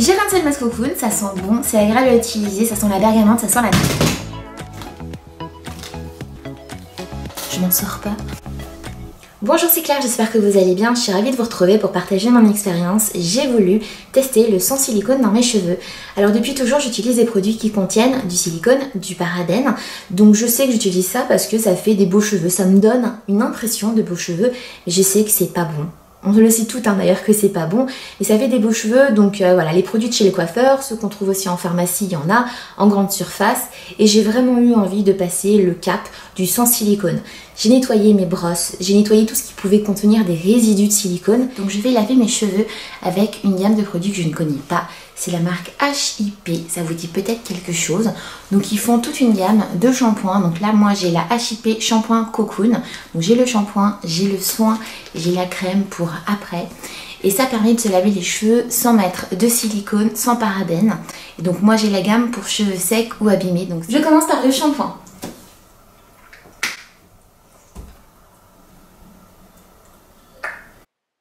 J'ai rincé le masque ça sent bon, c'est agréable à utiliser, ça sent la bergamote, ça sent la... Je m'en sors pas. Bonjour c'est Claire, j'espère que vous allez bien, je suis ravie de vous retrouver pour partager mon expérience. J'ai voulu tester le sans silicone dans mes cheveux. Alors depuis toujours j'utilise des produits qui contiennent du silicone, du paradène, donc je sais que j'utilise ça parce que ça fait des beaux cheveux, ça me donne une impression de beaux cheveux, je sais que c'est pas bon. On le sait tout hein, d'ailleurs que c'est pas bon et ça fait des beaux cheveux donc euh, voilà les produits de chez les coiffeurs, ceux qu'on trouve aussi en pharmacie il y en a en grande surface et j'ai vraiment eu envie de passer le cap du sans silicone. J'ai nettoyé mes brosses, j'ai nettoyé tout ce qui pouvait contenir des résidus de silicone donc je vais laver mes cheveux avec une gamme de produits que je ne connais pas c'est la marque HIP, ça vous dit peut-être quelque chose. Donc ils font toute une gamme de shampoings. Donc là moi j'ai la HIP shampoing cocoon. Donc j'ai le shampoing, j'ai le soin, j'ai la crème pour après. Et ça permet de se laver les cheveux sans mettre de silicone, sans parabènes. Et donc moi j'ai la gamme pour cheveux secs ou abîmés. Donc je commence par le shampoing.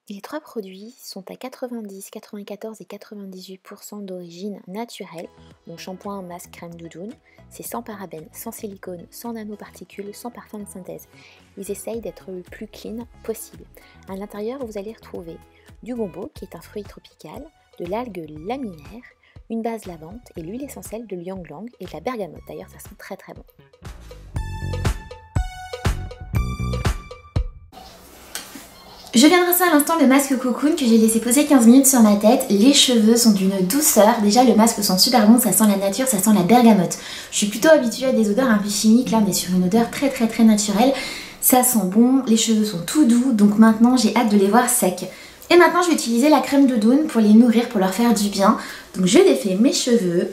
Les trois produits sont à 90, 94 et 98% d'origine naturelle. Mon shampoing, masque, crème doudoune, c'est sans parabènes, sans silicone, sans nanoparticules, sans parfum de synthèse. Ils essayent d'être le plus clean possible. À l'intérieur, vous allez retrouver du gombo, qui est un fruit tropical, de l'algue laminaire, une base lavante et l'huile essentielle de liang lang et de la bergamote. D'ailleurs, ça sent très très bon. Je viens de à l'instant le masque cocoon que j'ai laissé poser 15 minutes sur ma tête. Les cheveux sont d'une douceur. Déjà le masque sent super bon, ça sent la nature, ça sent la bergamote. Je suis plutôt habituée à des odeurs un peu chimiques. Là est sur une odeur très très très naturelle. Ça sent bon, les cheveux sont tout doux. Donc maintenant j'ai hâte de les voir secs. Et maintenant je vais utiliser la crème de Dawn pour les nourrir, pour leur faire du bien. Donc je défais mes cheveux.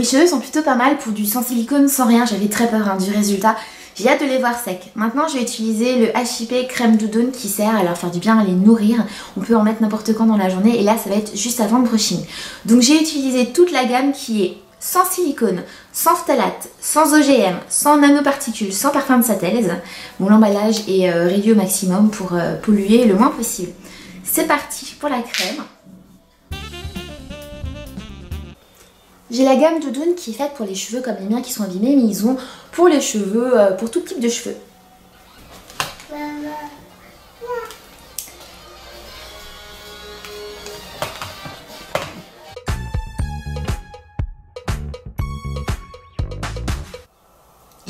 Mes cheveux sont plutôt pas mal pour du sans silicone, sans rien. J'avais très peur hein, du résultat. J'ai hâte de les voir secs. Maintenant, je vais utiliser le HIP crème doudoune qui sert à leur faire du bien, à les nourrir. On peut en mettre n'importe quand dans la journée et là, ça va être juste avant le brushing. Donc, j'ai utilisé toute la gamme qui est sans silicone, sans phtalate, sans OGM, sans nanoparticules, sans parfum de synthèse. Bon, l'emballage est euh, réduit au maximum pour euh, polluer le moins possible. C'est parti pour la crème. J'ai la gamme Doudoune qui est faite pour les cheveux comme les miens qui sont abîmés, mais ils ont pour les cheveux, euh, pour tout type de cheveux.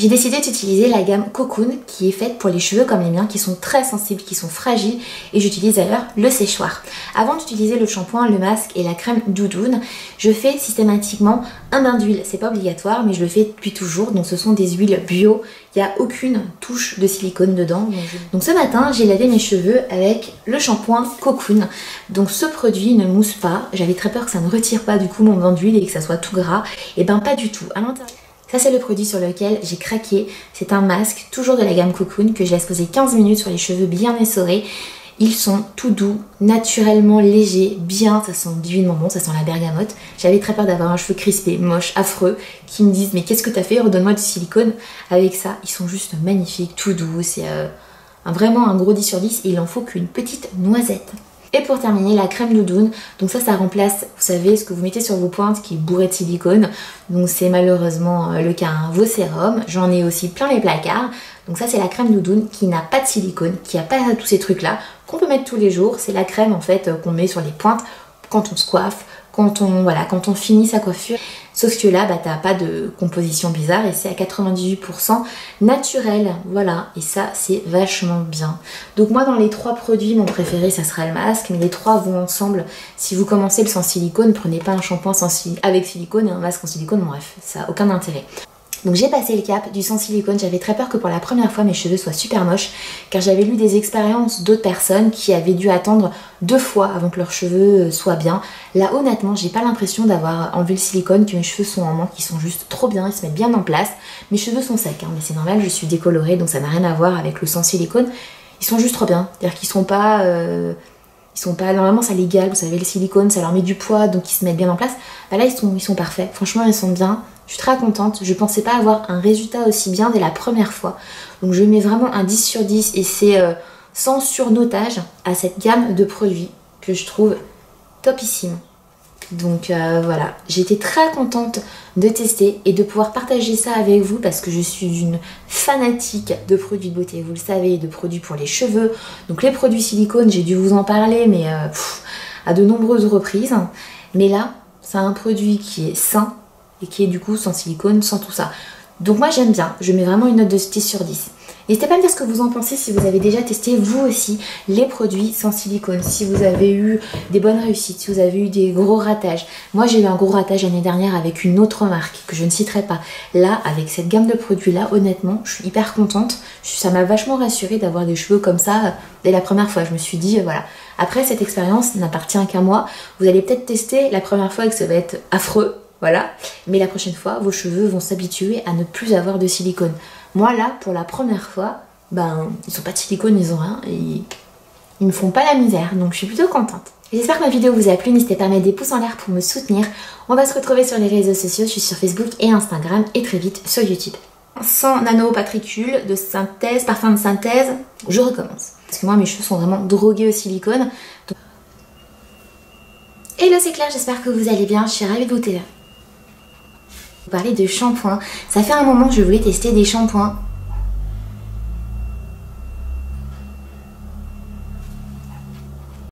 J'ai décidé d'utiliser la gamme Cocoon qui est faite pour les cheveux comme les miens qui sont très sensibles, qui sont fragiles et j'utilise d'ailleurs le séchoir. Avant d'utiliser le shampoing, le masque et la crème doudoune, je fais systématiquement un bain d'huile. C'est pas obligatoire mais je le fais depuis toujours donc ce sont des huiles bio. Il n'y a aucune touche de silicone dedans. Donc ce matin j'ai lavé mes cheveux avec le shampoing Cocoon. Donc ce produit ne mousse pas. J'avais très peur que ça ne retire pas du coup mon bain d'huile et que ça soit tout gras. Et ben pas du tout. À l'intérieur ça c'est le produit sur lequel j'ai craqué. C'est un masque, toujours de la gamme Cocoon, que je laisse poser 15 minutes sur les cheveux bien essorés. Ils sont tout doux, naturellement légers, bien, ça sent divinement bon, ça sent la bergamote. J'avais très peur d'avoir un cheveu crispé, moche, affreux, qui me disent mais qu'est-ce que t'as fait? Redonne-moi du silicone. Avec ça, ils sont juste magnifiques, tout doux, c'est euh, vraiment un gros 10 sur 10 et il en faut qu'une petite noisette. Et pour terminer, la crème doudoune. Donc ça, ça remplace, vous savez, ce que vous mettez sur vos pointes qui est bourré de silicone. Donc c'est malheureusement euh, le cas. Hein. Vos sérums, j'en ai aussi plein les placards. Donc ça, c'est la crème doudoune qui n'a pas de silicone, qui n'a pas tous ces trucs-là, qu'on peut mettre tous les jours. C'est la crème en fait euh, qu'on met sur les pointes quand on se coiffe, quand on, voilà, quand on finit sa coiffure. Sauf que là, bah, t'as pas de composition bizarre et c'est à 98% naturel. Voilà, et ça, c'est vachement bien. Donc moi, dans les trois produits, mon préféré, ça sera le masque, mais les trois vont ensemble. Si vous commencez le sans silicone, prenez pas un shampoing sans avec silicone et un masque en silicone, bref, ça n'a aucun intérêt. Donc j'ai passé le cap du sans silicone, j'avais très peur que pour la première fois mes cheveux soient super moches car j'avais lu des expériences d'autres personnes qui avaient dû attendre deux fois avant que leurs cheveux euh, soient bien. Là honnêtement j'ai pas l'impression d'avoir enlevé le silicone, que mes cheveux sont en manque, ils sont juste trop bien, ils se mettent bien en place. Mes cheveux sont secs hein, mais c'est normal, je suis décolorée donc ça n'a rien à voir avec le sans silicone. Ils sont juste trop bien, c'est-à-dire qu'ils sont pas... Euh, ils sont pas normalement ça légal vous savez le silicone ça leur met du poids donc ils se mettent bien en place bah là ils sont parfaits franchement ils sont bien je suis très contente. Je pensais pas avoir un résultat aussi bien dès la première fois. Donc je mets vraiment un 10 sur 10 et c'est euh, sans surnotage à cette gamme de produits que je trouve topissime. Donc euh, voilà, j'étais très contente de tester et de pouvoir partager ça avec vous parce que je suis une fanatique de produits de beauté, vous le savez, de produits pour les cheveux. Donc les produits silicone, j'ai dû vous en parler, mais euh, à de nombreuses reprises. Mais là, c'est un produit qui est sain et qui est du coup sans silicone, sans tout ça. Donc moi j'aime bien, je mets vraiment une note de 10 sur 10. N'hésitez pas à me dire ce que vous en pensez si vous avez déjà testé vous aussi les produits sans silicone, si vous avez eu des bonnes réussites, si vous avez eu des gros ratages. Moi j'ai eu un gros ratage l'année dernière avec une autre marque que je ne citerai pas. Là, avec cette gamme de produits là, honnêtement, je suis hyper contente. Ça m'a vachement rassurée d'avoir des cheveux comme ça euh, dès la première fois. Je me suis dit, euh, voilà. Après, cette expérience n'appartient qu'à moi. Vous allez peut-être tester la première fois que ça va être affreux, voilà. Mais la prochaine fois, vos cheveux vont s'habituer à ne plus avoir de silicone. Moi là, pour la première fois, ben ils sont pas de silicone, ils ont rien et ils me font pas la misère, donc je suis plutôt contente. J'espère que ma vidéo vous a plu, n'hésitez pas à mettre des pouces en l'air pour me soutenir. On va se retrouver sur les réseaux sociaux, je suis sur Facebook et Instagram et très vite sur YouTube. Sans nanopatricules de synthèse, parfum de synthèse, je recommence. Parce que moi mes cheveux sont vraiment drogués au silicone. Hello c'est j'espère que vous allez bien, je suis ravie de vous parler de shampoing. Ça fait un moment que je voulais tester des shampoings